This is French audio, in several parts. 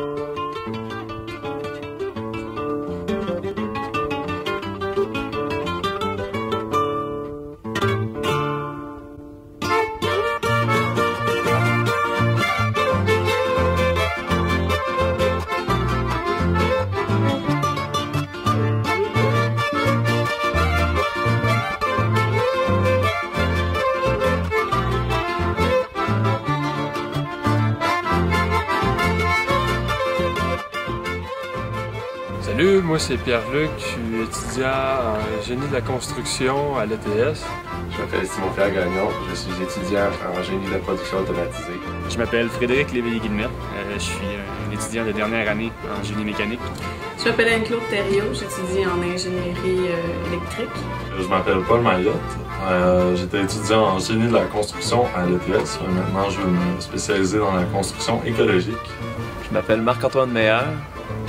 Salut, c'est Pierre-Luc, je suis étudiant en génie de la construction à l'ETS. Je m'appelle Simon Pierre Gagnon, je suis étudiant en génie de la production automatisée. Je m'appelle Frédéric Léveillé-Guillemette, euh, je suis un étudiant de dernière année en génie mécanique. Je m'appelle Anne-Claude Thériault, j'étudie en ingénierie euh, électrique. Je m'appelle Paul Maillotte, euh, j'étais étudiant en génie de la construction à l'ETS. Maintenant, je veux me spécialiser dans la construction écologique. Je m'appelle Marc-Antoine Meyer,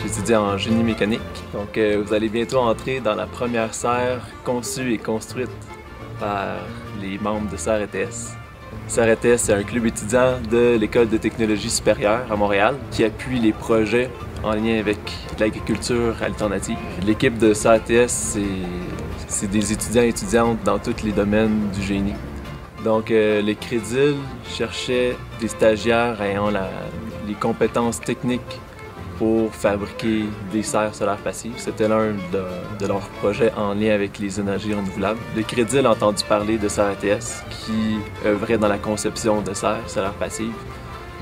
J'étudie en génie mécanique. Donc, euh, vous allez bientôt entrer dans la première serre conçue et construite par les membres de Serre ETS. Serre ETS, c'est un club étudiant de l'École de technologie supérieure à Montréal qui appuie les projets en lien avec l'agriculture alternative. L'équipe de Serre ETS, c'est des étudiants et étudiantes dans tous les domaines du génie. Donc, euh, les crédits cherchaient des stagiaires ayant les compétences techniques pour fabriquer des serres solaires passives. C'était l'un de, leurs projets en lien avec les énergies renouvelables. Le Crédit a entendu parler de Serre ATS qui œuvrait dans la conception de serres solaires passives.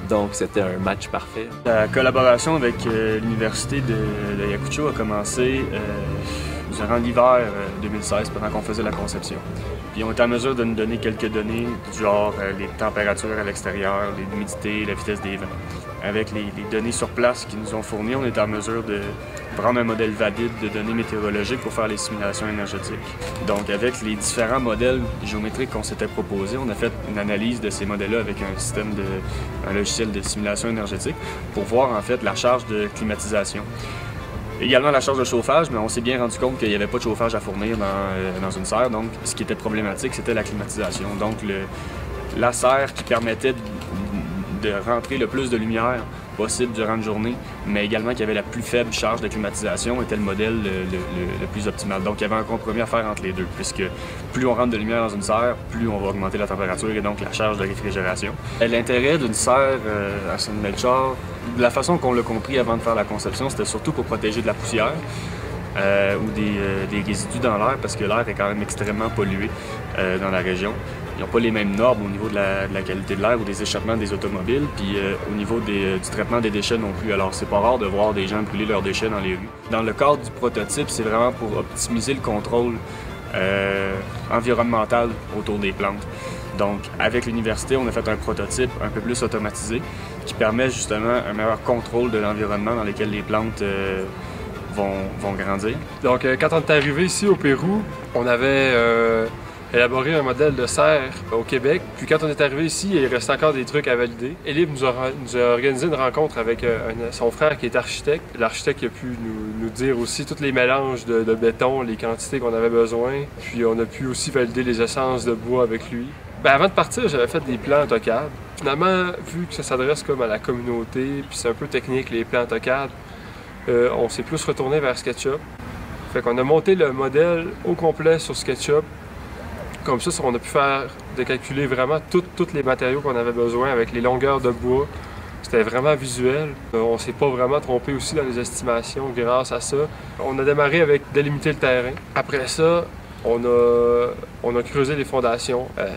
Donc c'était un match parfait. La collaboration avec euh, l'université de, de, a commencé euh, durant l'hiver 2016 euh, pendant qu'on faisait la conception. Puis on était en mesure de nous donner quelques données du genre les températures à l'extérieur, l'humidité, la vitesse des vents. Avec les, données sur place qu'ils nous ont fournies, on était en mesure de prendre un modèle valide de données météorologiques pour faire les simulations énergétiques. Donc avec les différents modèles géométriques qu'on s'était proposés, on a fait une analyse de ces modèles-là avec un système de un logiciel de simulation énergétique pour voir en fait la charge de climatisation. Également la charge de chauffage, mais on s'est bien rendu compte qu'il n'y avait pas de chauffage à fournir euh, dans, une serre. Donc, ce qui était problématique, c'était la climatisation. Donc, la serre qui permettait de, rentrer le plus de lumière possible durant une journée, mais également qui avait la plus faible charge de climatisation, était le modèle le, plus optimal. Donc, il y avait un compromis à faire entre les deux, puisque plus on rentre de lumière dans une serre, plus on va augmenter la température et donc la charge de réfrigération. L'intérêt d'une serre euh, à Saint-Melchior, de la façon qu'on l'a compris avant de faire la conception, c'était surtout pour protéger de la poussière. Euh, ou des, euh, des, résidus dans l'air parce que l'air est quand même extrêmement pollué dans la région. Ils n'ont pas les mêmes normes au niveau de la, qualité de l'air ou des échappements des automobiles, puis au niveau des, du traitement des déchets non plus. Alors c'est pas rare de voir des gens brûler leurs déchets dans les rues. Dans le cadre du prototype, c'est vraiment pour optimiser le contrôle environnemental autour des plantes. Donc, avec l'université, on a fait un prototype un peu plus automatisé qui permet justement un meilleur contrôle de l'environnement dans lequel les plantes euh, vont, vont, grandir. Donc, euh, quand on est arrivé ici au Pérou, on avait euh, élaboré un modèle de serre au Québec. Puis quand on est arrivé ici, il restait encore des trucs à valider. Elib nous a, organisé une rencontre avec son frère qui est architecte. L'architecte a pu nous, dire aussi tous les mélanges de, de béton, les quantités qu'on avait besoin. Puis on a pu aussi valider les essences de bois avec lui. Ben, avant de partir, j'avais fait des plans AutoCAD. Finalement, vu que ça s'adresse comme à la communauté, puis c'est un peu technique les plans AutoCAD, euh, on s'est plus retourné vers SketchUp. Fait qu'on a monté le modèle au complet sur SketchUp. Comme ça, on a pu faire de calculer vraiment tous les matériaux qu'on avait besoin avec les longueurs de bois. C'était vraiment visuel. Euh, on s'est pas vraiment trompé aussi dans les estimations grâce à ça. On a démarré avec délimiter le terrain. Après ça, on a, creusé les fondations. Euh,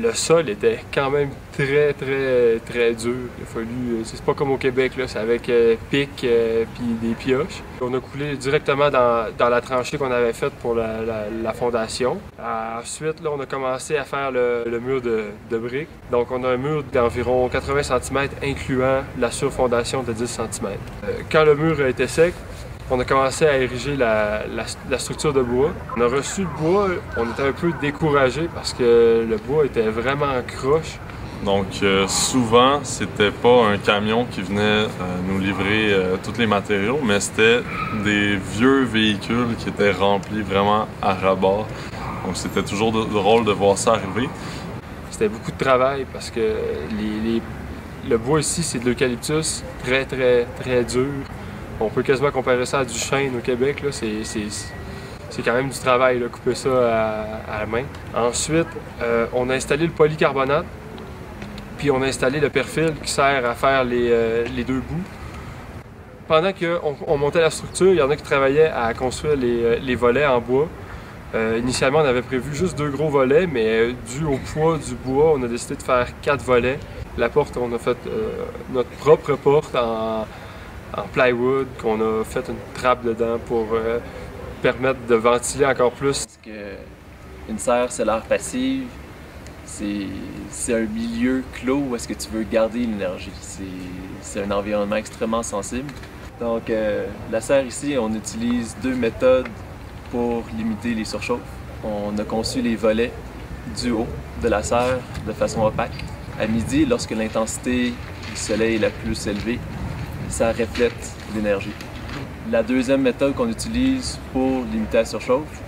le sol était quand même très, très, très dur. Il a fallu. Euh, c'est pas comme au Québec, là, c'est avec euh, pic puis des pioches. On a coulé directement dans, la tranchée qu'on avait faite pour la, fondation. ensuite, là, on a commencé à faire le, mur de, de, briques. Donc, on a un mur d'environ 80 cm, incluant la surfondation de 10 cm. quand le mur était sec, on a commencé à ériger la, structure de bois. On a reçu le bois, on était un peu découragé parce que le bois était vraiment croche. Donc euh, souvent, c'était pas un camion qui venait euh, nous livrer euh, tous les matériaux, mais c'était des vieux véhicules qui étaient remplis vraiment à rabord. Donc c'était toujours drôle de voir ça arriver. C'était beaucoup de travail parce que les Le bois ici, c'est de l'eucalyptus, très, très, très dur. On peut quasiment comparer ça à du chêne au Québec. C'est- quand même du travail, là, couper ça à, la main. Ensuite, euh, on a installé le polycarbonate, puis on a installé le perfil qui sert à faire les, euh, deux bouts. Pendant qu'on on montait la structure, il y en a qui travaillaient à construire les, euh, volets en bois. Initialement, on avait prévu juste deux gros volets, mais dû au poids du bois, on a décidé de faire quatre volets. La porte, on a fait notre propre porte en, en plywood, qu'on a fait une trappe dedans pour euh, permettre de ventiler encore plus. Parce une serre solaire passive, c'est c'est un milieu clos où est-ce que tu veux garder l'énergie. C'est- C'est un environnement extrêmement sensible. Donc, euh, la serre ici, on utilise deux méthodes pour limiter les surchauffes. On a conçu les volets du haut de la serre de façon opaque. À midi, lorsque l'intensité du soleil est la plus élevée, ça reflète l'énergie. La deuxième méthode qu'on utilise pour limiter la surchauffe,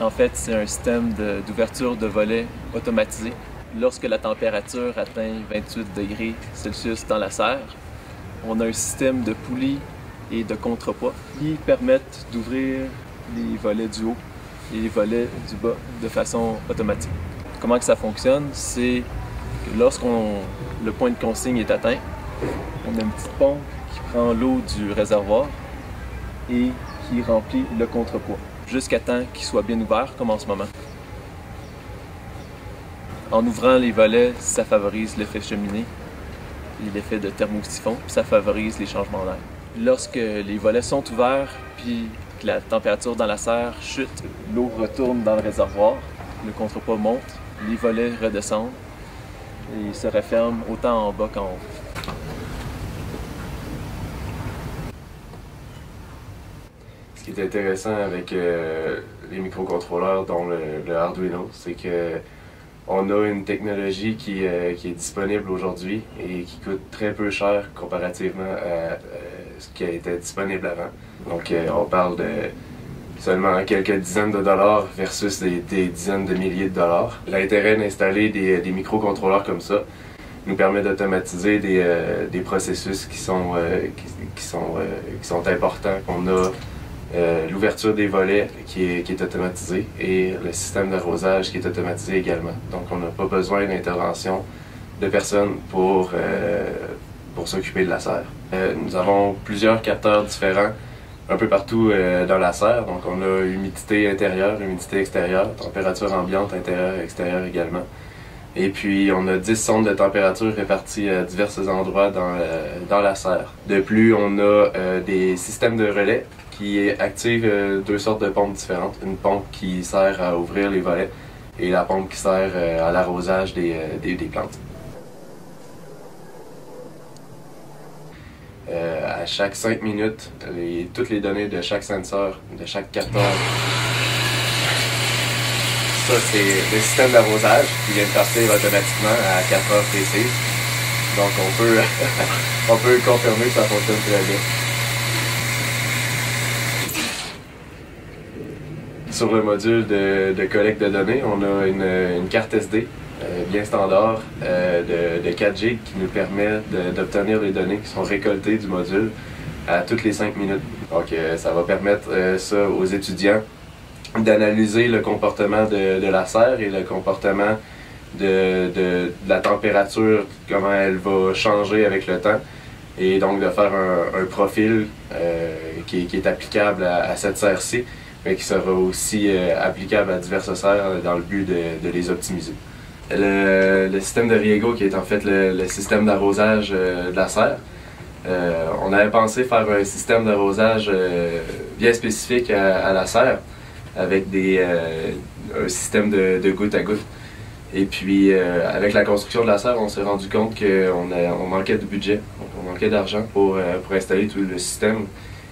en fait, c'est un système d'ouverture de, volets automatisé. Lorsque la température atteint 28 degrés Celsius dans la serre, on a un système de poulies et de contrepoids qui permettent d'ouvrir les volets du haut et les volets du bas de façon automatique. Comment que ça fonctionne? C'est que lorsqu'on le point de consigne est atteint, on a une petite pompe qui prend l'eau du réservoir et qui remplit le contrepoids jusqu'à temps qu'il soit bien ouvert, comme en ce moment. En ouvrant les volets, ça favorise l'effet cheminée et l'effet de thermosiphon, puis ça favorise les changements d'air. Lorsque les volets sont ouverts, puis que la température dans la serre chute, l'eau retourne dans le réservoir, le contrepoids monte, les volets redescendent et se referment autant en bas qu'en haut. Ce qui est intéressant avec euh, les microcontrôleurs, dont le, Arduino, c'est que on a une technologie qui, euh, qui est disponible aujourd'hui et qui coûte très peu cher comparativement à euh, ce qui était disponible avant. Donc, on parle de seulement quelques dizaines de dollars versus des, dizaines de milliers de dollars. L'intérêt d'installer des, microcontrôleurs comme ça nous permet d'automatiser des, processus qui sont, qui, sont, qui sont importants. A euh, l'ouverture des volets qui est, qui est automatisée et le système d'arrosage qui est automatisé également. Donc, on n'a pas besoin d'intervention de personnes pour, euh, pour s'occuper de la serre. Euh, nous avons plusieurs capteurs différents un peu partout dans la serre. Donc, on a humidité intérieure, humidité extérieure, température ambiante intérieure et extérieure également. Et puis, on a 10 sondes de température réparties à divers endroits dans, dans la serre. De plus, on a des systèmes de relais qui activent euh, deux sortes de pompes différentes. Une pompe qui sert à ouvrir les volets et la pompe qui sert euh, à l'arrosage des, euh, des, plantes. À chaque 5 minutes, toutes les données de chaque senseur, de chaque capteur. Ça, c'est le système d'arrosage qui vient de partir automatiquement à 4 heures précises. Donc, on peut, on peut confirmer que ça fonctionne très bien. Sur le module de, collecte de données, on a une, carte SD euh, bien standard euh, de, de 4G qui nous permet d'obtenir les données qui sont récoltées du module à toutes les 5 minutes. Donc, euh, ça va permettre ça aux étudiants d'analyser le comportement de, la serre et le comportement de, la température, comment elle va changer avec le temps, et donc de faire un, profil qui, est- applicable à cette serre-ci, mais qui sera aussi euh, applicable à diverses serres dans le but de, les optimiser. Le, système de Riego, qui est en fait le, système d'arrosage euh, de la serre, euh, on avait pensé faire un système d'arrosage euh, bien spécifique à, la serre, avec des, euh, un système de, goutte à goutte. Et puis, euh, avec la construction de la serre, on s'est rendu compte qu'on on manquait de budget, on manquait d'argent pour, euh, pour installer tout le système.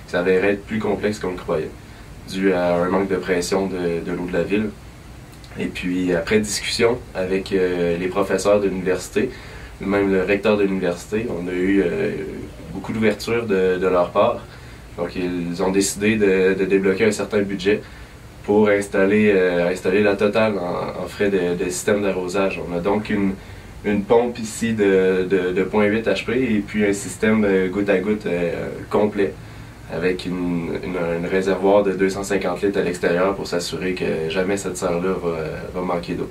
Ça s'avérait être plus complexe qu'on le croyait, dû à un manque de pression de, l'eau de la ville. Et puis, après discussion avec euh, les professeurs de l'université, même le recteur de l'université, on a eu euh, beaucoup d'ouverture de, leur part. Donc, ils ont décidé de, débloquer un certain budget pour installer, euh, la totale en, frais de, système d'arrosage. On a donc une, pompe ici de, de, de 0.8 HP et puis un système goutte à goutte complet avec une, une- un réservoir de 250 litres à l'extérieur pour s'assurer que jamais cette serre-là va, manquer d'eau.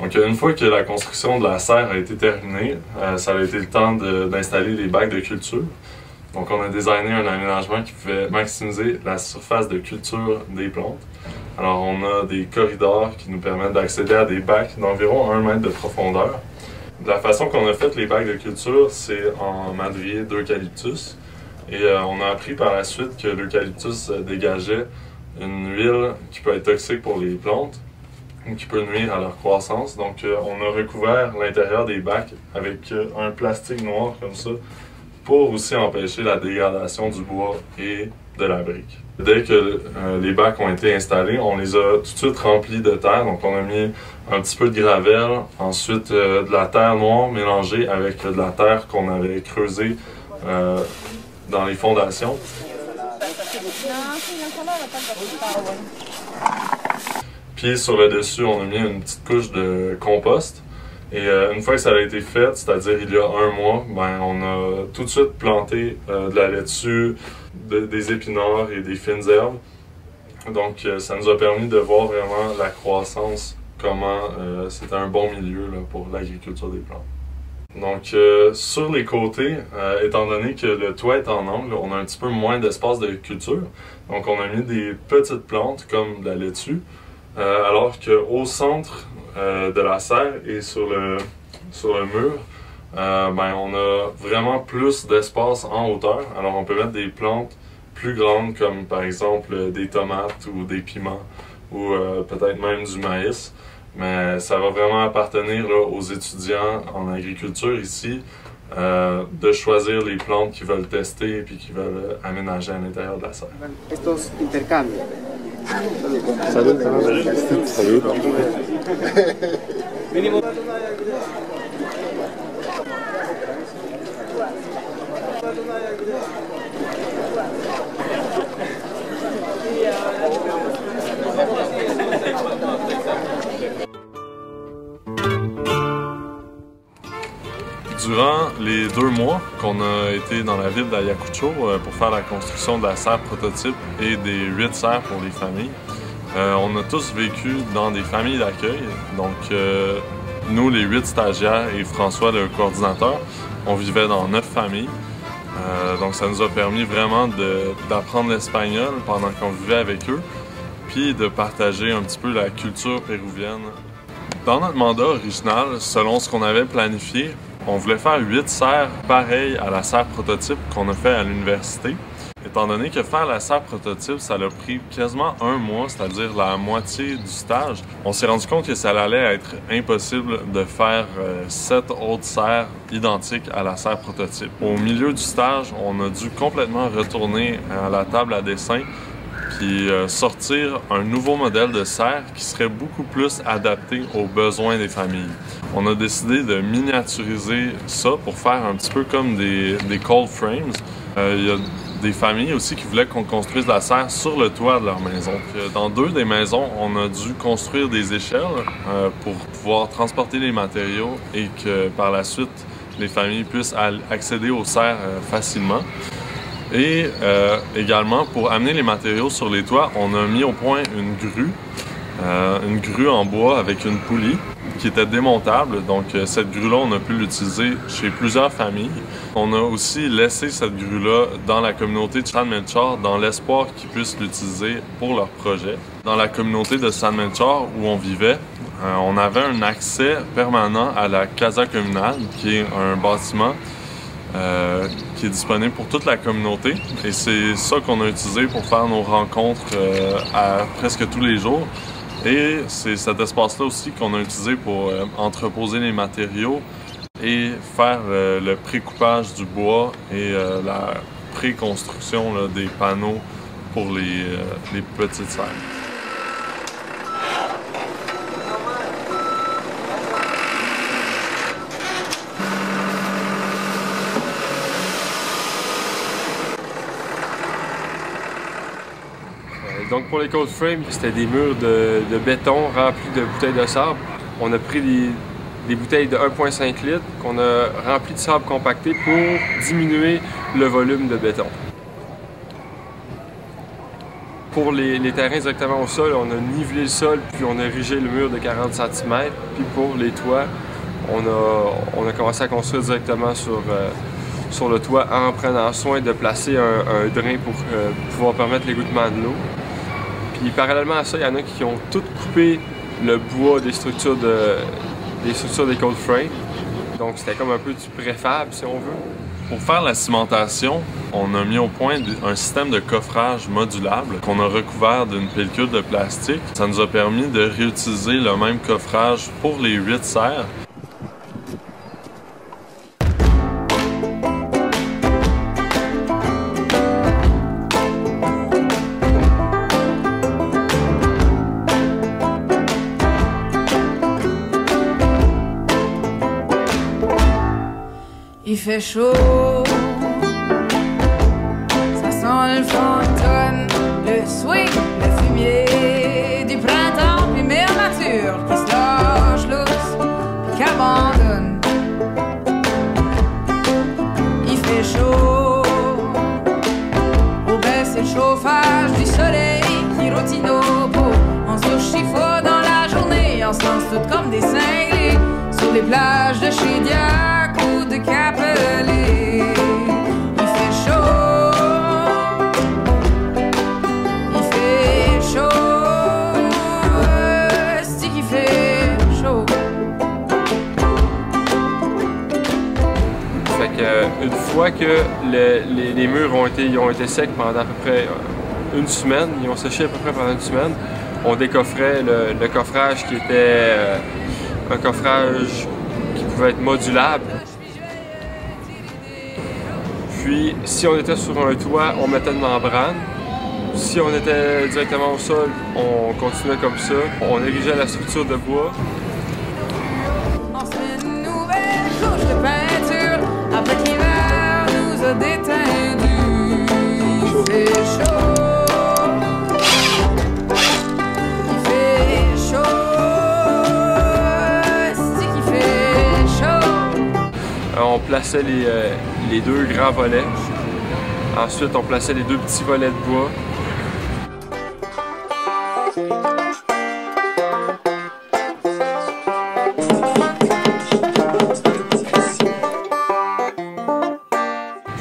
Donc, une fois que la construction de la serre a été terminée, euh, ça a été le temps d'installer les bacs de culture. Donc, on a designé un aménagement qui pouvait maximiser la surface de culture des plantes. Alors, on a des corridors qui nous permettent d'accéder à des bacs d'environ 1 mètre de profondeur. La façon qu'on a fait les bacs de culture, c'est en madrier d'eucalyptus. Et euh, on a appris par la suite que l'eucalyptus euh, dégageait une huile qui peut être toxique pour les plantes ou qui peut nuire à leur croissance. Donc, euh, on a recouvert l'intérieur des bacs avec un plastique noir comme ça pour aussi empêcher la dégradation du bois et de la brique. Dès que euh, les bacs ont été installés, on les a tout de suite remplis de terre. Donc, on a mis un petit peu de gravel, ensuite euh, de la terre noire mélangée avec euh, de la terre qu'on avait creusée dans les fondations. Puis sur le dessus, on a mis une petite couche de compost. Et une fois que ça a été fait, c'est-à-dire il y a un mois, ben, on a tout de suite planté de la laitue, de- des épinards et des fines herbes. Donc euh, ça nous a permis de voir vraiment la croissance, comment euh, c'était un bon milieu pour l'agriculture des plantes. Donc euh, sur les côtés, étant donné que le toit est en angle, on a un petit peu moins d'espace de culture. Donc on a mis des petites plantes comme la laitue. Alors qu'au centre de la serre et sur le, sur le mur, euh, ben, on a vraiment plus d'espace en hauteur. Alors on peut mettre des plantes plus grandes comme par exemple des tomates ou des piments ou euh, peut-être même du maïs. Mais ça va vraiment appartenir là, aux étudiants en agriculture ici euh, de choisir les plantes qu'ils veulent tester et puis qu'ils veulent aménager à l'intérieur de la serre. estos intercambios. Durant les deux mois qu'on a été dans la ville d'Ayacucho euh, pour faire la construction de la serre prototype et des huit serres pour les familles, euh, on a tous vécu dans des familles d'accueil. Donc, euh, nous, les huit stagiaires et François, le coordinateur, on vivait dans neuf familles. Donc, ça nous a permis vraiment d'apprendre l'espagnol pendant qu'on vivait avec eux, puis de partager un petit peu la culture péruvienne dans notre mandat original, selon ce qu'on avait planifié, on voulait faire huit serres pareilles à la serre prototype qu'on a fait à l'université. Étant donné que faire la serre prototype, ça a pris quasiment un mois, c'est-à-dire la moitié du stage, on s'est rendu compte que ça allait être impossible de faire euh, sept autres serres identiques à la serre prototype. Au milieu du stage, on a dû complètement retourner à la table à dessin puis euh, sortir un nouveau modèle de serre qui serait beaucoup plus adapté aux besoins des familles. On a décidé de miniaturiser ça pour faire un petit peu comme des, cold frames. Euh, Il y a des familles aussi qui voulaient qu'on construise la serre sur le toit de leur maison. Euh, Dans deux des maisons, on a dû construire des échelles pour pouvoir transporter les matériaux et que par la suite, les familles puissent accéder aux serres facilement. Et euh, également, pour amener les matériaux sur les toits, on a mis au point une grue, euh, une grue en bois avec une poulie qui était démontable. Donc, euh, cette grue-là, on a pu l'utiliser chez plusieurs familles. On a aussi laissé cette grue-là dans la communauté de San Melchor dans l'espoir qu'ils puissent l'utiliser pour leur projet. Dans la communauté de San Melchor où on vivait, on avait un accès permanent à la Casa Communale, qui est un bâtiment euh, qui est disponible pour toute la communauté. Et c'est ça qu'on a utilisé pour faire nos rencontres euh, à presque tous les jours. Et c'est cet espace-là aussi qu'on a utilisé pour euh, entreposer les matériaux et faire euh, le pré-coupage du bois et la pré-construction des panneaux pour les, les petites serres. Donc pour les cold frames, c'était des murs de, béton remplis de bouteilles de sable. On a pris des, bouteilles de 1,5 litres qu'on a remplies de sable compacté pour diminuer le volume de béton. Pour les, terrains directement au sol, on a nivelé le sol puis on a érigé le mur de 40 cm. Puis pour les toits, on a, commencé à construire directement sur, euh, sur le toit en prenant soin de placer un, un drain pour euh, pouvoir permettre l'égouttement de l'eau. Puis parallèlement à ça, il y en a qui ont tout coupé le bois des structures de, des structures cold frames. Donc c'était comme un peu du préfab si on veut. Pour faire la cimentation, on a mis au point un système de coffrage modulable qu'on a recouvert d'une pellicule de plastique. Ça nous a permis de réutiliser le même coffrage pour les huit serres. Il fait chaud, ça sent le fantôme, le swing, le fumier du printemps, puis mère nature qui se lâche lousse, puis qui abandonne. Il fait chaud, au baisse le chauffage du soleil qui rôtit nos peaux. On se chiffonne dans la journée, on se lance toutes comme des cinglés sur les plages de chez Diac une fois que le- les, murs ont été, ils ont été secs pendant à peu près euh, une semaine, ils ont séché à peu près pendant une semaine, on décoffrait le, le coffrage qui était euh, un coffrage qui pouvait être modulable. Puis, si on était sur un toit, on mettait une membrane. Si on était directement au sol, on continuait comme ça. On érigeait la structure de bois. On se met une nouvelle couche de peinture après que l'hiver nous a détendus. Il fait chaud. Il fait chaud. C'est qu'il fait chaud? Euh, on plaçait les, euh, les deux grands volets. Ensuite, on plaçait les deux petits volets de bois.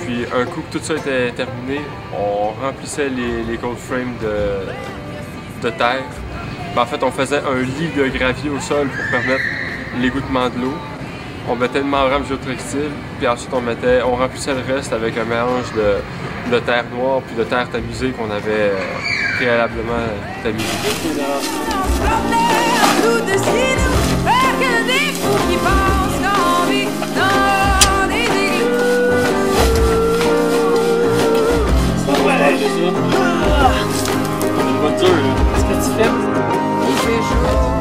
Puis, un coup que tout ça était terminé, on remplissait les, cold frames de, de terre. Ben, en fait, on faisait un lit de gravier au sol pour permettre l'égouttement de l'eau. On mettait une membrane géotextile, puis ensuite on mettait, on remplissait le reste avec un mélange de, terre noire puis de terre tamisée qu'on avait euh, préalablement tamisée. Faire que des igloos. Il fait.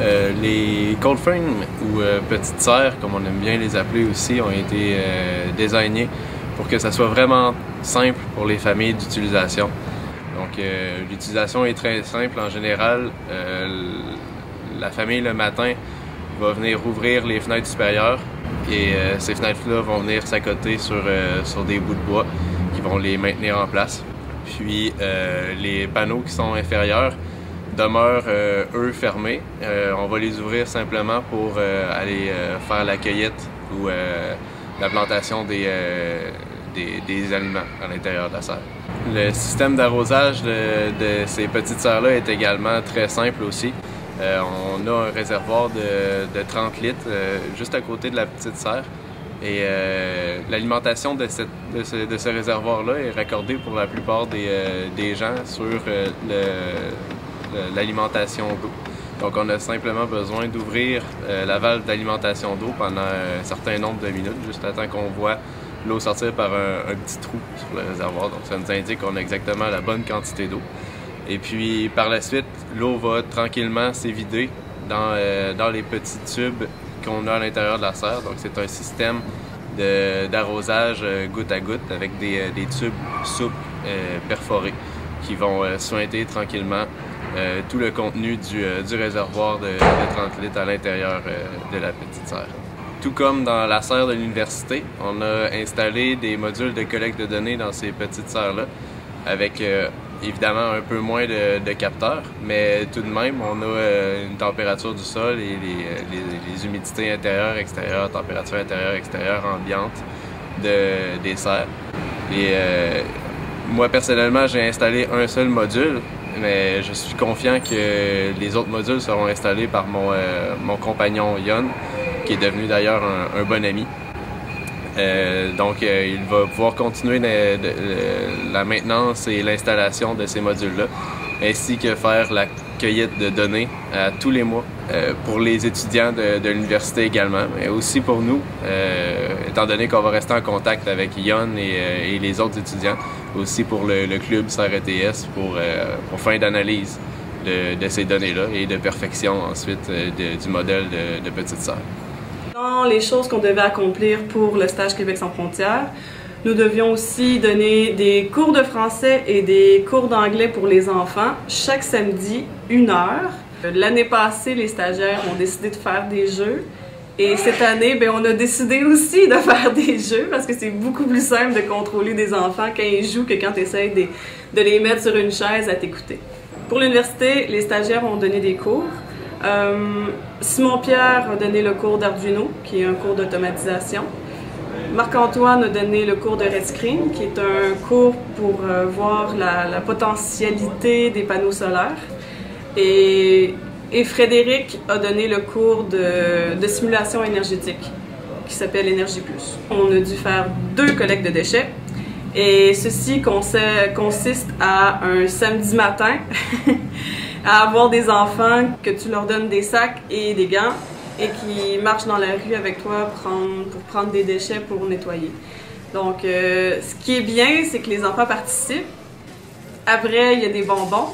Euh, les cold frames ou euh, petites serres, comme on aime bien les appeler aussi, ont été euh, désignés pour que ça soit vraiment simple pour les familles d'utilisation. Donc euh, l'utilisation est très simple en général. La famille le matin va venir ouvrir les fenêtres supérieures et ces fenêtres-là vont venir s'accoter sur, sur des bouts de bois qui vont les maintenir en place. Puis les panneaux qui sont inférieurs demeurent euh, eux fermés. Euh, on va les ouvrir simplement pour euh, aller faire la cueillette ou la plantation des, des, aliments à l'intérieur de la serre. Le système d'arrosage de, ces petites serres-là est également très simple aussi. On a un réservoir de, de 30 litres juste à côté de la petite serre. Et l'alimentation de, ce, de ce réservoir-là est raccordée pour la plupart des, des gens sur le- l'alimentation d'eau. Donc on a simplement besoin d'ouvrir euh, la valve d'alimentation d'eau pendant un certain nombre de minutes, juste à temps qu'on voit l'eau sortir par un, un petit trou sur le réservoir. Donc ça nous indique qu'on a exactement la bonne quantité d'eau. Et puis par la suite, l'eau va tranquillement s'évider dans, euh, dans les petits tubes qu'on a à l'intérieur de la serre. Donc c'est un système d'arrosage goutte à goutte avec des, des tubes souples perforés qui vont sointer tranquillement tout le contenu du, du réservoir de, de, 30 litres à l'intérieur de la petite serre. Tout comme dans la serre de l'université, on a installé des modules de collecte de données dans ces petites serres-là, avec euh, évidemment un peu moins de, capteurs, mais tout de même, on a euh, une température du sol et les, humidités intérieures, extérieures, température intérieure, extérieure, ambiante de, des serres. Et euh, moi, personnellement, j'ai installé un seul module, mais je suis confiant que les autres modules seront installés par mon, mon compagnon Yon qui est devenu d'ailleurs un, bon ami. Euh, donc, euh, il va pouvoir continuer la maintenance et l'installation de ces modules-là, ainsi que faire la cueillette de données à tous les mois euh, pour les étudiants de, l'université également, mais aussi pour nous, étant donné qu'on va rester en contact avec Yon et, les autres étudiants, aussi pour le, club CRETS pour, pour fin d'analyse de, ces données-là et de perfection ensuite du modèle de, Petite Sœur les choses qu'on devait accomplir pour le stage Québec sans frontières, nous devions aussi donner des cours de français et des cours d'anglais pour les enfants chaque samedi, une heure. L'année passée, les stagiaires ont décidé de faire des jeux. Et cette année, ben, on a décidé aussi de faire des jeux parce que c'est beaucoup plus simple de contrôler des enfants quand ils jouent que quand tu essaies de, les mettre sur une chaise à t'écouter. Pour l'université, les stagiaires ont donné des cours. Euh, Simon Pierre a donné le cours d'Arduino, qui est un cours d'automatisation. Marc-Antoine a donné le cours de Red Screen, qui est un cours pour euh, voir la, potentialité des panneaux solaires. Frédéric a donné le cours de, simulation énergétique, qui s'appelle Énergie Plus. On a dû faire deux collectes de déchets. Et ceci consiste à un samedi matin à avoir des enfants que tu leur donnes des sacs et des gants et qui marchent dans la rue avec toi pour prendre des déchets pour nettoyer. Donc, euh, ce qui est bien, c'est que les enfants participent. Après, il y a des bonbons.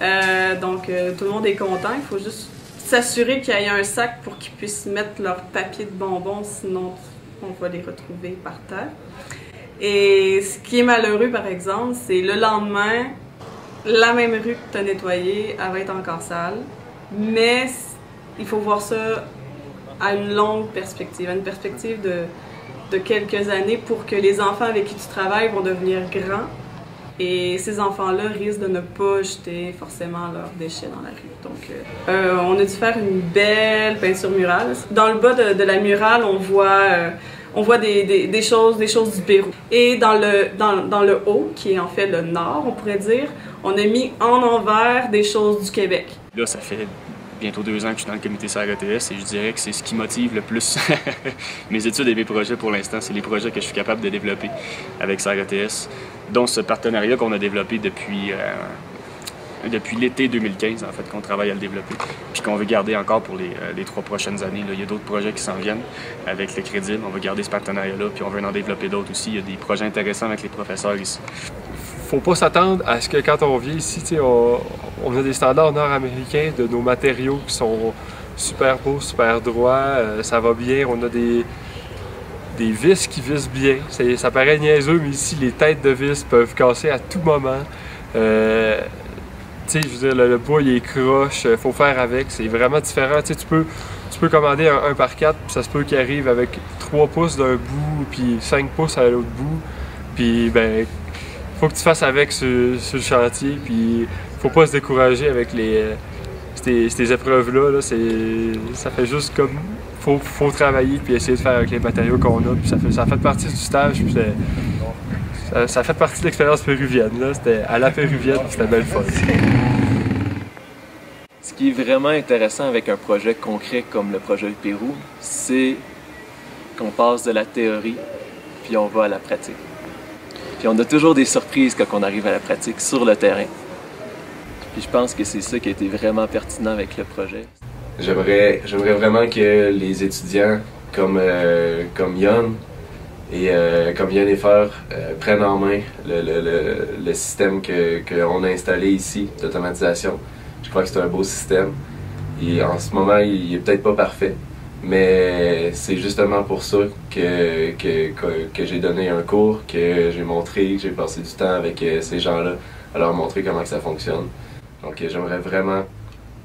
Euh, donc, euh, tout le monde est content. Il faut juste s'assurer qu'il y ait un sac pour qu'ils puissent mettre leur papier de bonbons, sinon on va les retrouver par terre. Et ce qui est malheureux, par exemple, c'est le lendemain, la même rue que tu as nettoyée, elle va être encore sale. Mais il faut voir ça à une longue perspective, à une perspective de, de quelques années pour que les enfants avec qui tu travailles vont devenir grands et ces enfants-là risquent de ne pas jeter forcément leurs déchets dans la rue. Donc, euh, euh, on a dû faire une belle peinture murale. Dans le bas de, la murale, on voit, euh, on voit des, des, choses, des choses du Pérou. Et dans le, dans, dans le haut, qui est en fait le nord, on pourrait dire, on a mis en envers des choses du Québec. Là, ça fait bientôt deux ans que je suis dans le comité CRETS et je dirais que c'est ce qui motive le plus mes études et mes projets pour l'instant. C'est les projets que je suis capable de développer avec CRETS, dont ce partenariat qu'on a développé depuis, euh, depuis l'été 2015, en fait, qu'on travaille à le développer, puis qu'on veut garder encore pour les, euh, les trois prochaines années. Il y a d'autres projets qui s'en viennent avec le crédit. On veut garder ce partenariat-là, puis on veut en développer d'autres aussi. Il y a des projets intéressants avec les professeurs ici faut pas s'attendre à ce que quand on vient ici, on, on, a des standards nord-américains de nos matériaux qui sont super beaux, super droits, euh, ça va bien, on a des, des vis qui vissent bien. Ça, paraît niaiseux, mais ici, les têtes de vis peuvent casser à tout moment. Euh, je veux dire, le, bois, il est croche, euh, faut faire avec, c'est vraiment différent. tu peux, tu peux commander un 1 par 4, puis ça se peut qu'il arrive avec 3 pouces d'un bout, puis 5 pouces à l'autre bout. Puis, ben, faut que tu fasses avec sur, le chantier, puis faut pas se décourager avec les, ces, épreuves-là. Là, ça fait juste comme. Faut, faut travailler puis essayer de faire avec les matériaux qu'on a. Ça, fait, partie du stage. Ça, fait partie de l'expérience péruvienne. C'était à la péruvienne, c'était belle fun. Ce qui est vraiment intéressant avec un projet concret comme le projet du Pérou, c'est qu'on passe de la théorie puis on va à la pratique. Puis on a toujours des surprises quand on arrive à la pratique sur le terrain. Puis je pense que c'est ça qui a été vraiment pertinent avec le projet. J'aimerais, vraiment que les étudiants comme, euh, comme Yann et euh, comme Yennefer euh, prennent en main le, le, le, système qu'on a installé ici d'automatisation. Je crois que c'est un beau système. Et en ce moment, il, est peut-être pas parfait, Mais c'est justement pour ça que, que, que, j'ai donné un cours, que j'ai montré, que j'ai passé du temps avec ces gens-là, à leur montrer comment ça fonctionne. Donc euh, j'aimerais vraiment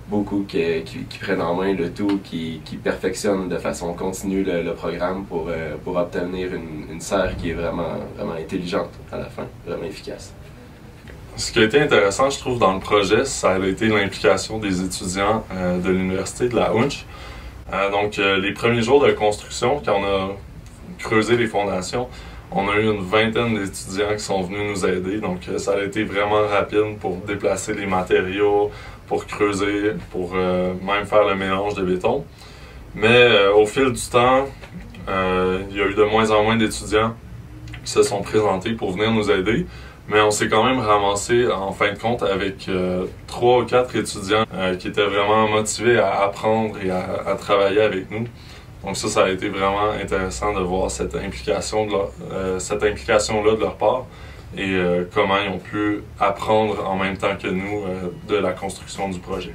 beaucoup qu'ils qui, qui prennent en main le tout, qui, qui perfectionnent de façon continue le, programme pour, euh, pour obtenir une, serre qui est vraiment, vraiment intelligente à la fin, vraiment efficace. Ce qui a été intéressant, je trouve, dans le projet, ça a été l'implication des étudiants euh, de l'université de la Hunch. Donc, les premiers jours de construction, quand on a creusé les fondations, on a eu une vingtaine d'étudiants qui sont venus nous aider. Donc, euh, ça a été vraiment rapide pour déplacer les matériaux, pour creuser, pour euh, même faire le mélange de béton. Mais euh, au fil du temps, il y a eu de moins en moins d'étudiants qui se sont présentés pour venir nous aider. Mais on s'est quand même ramassé en fin de compte avec trois ou quatre étudiants qui étaient vraiment motivés à apprendre et à, travailler avec nous. Donc ça, ça a été vraiment intéressant de voir cette implication de leur, euh, cette implication là de leur part et euh, comment ils ont pu apprendre en même temps que nous de la construction du projet.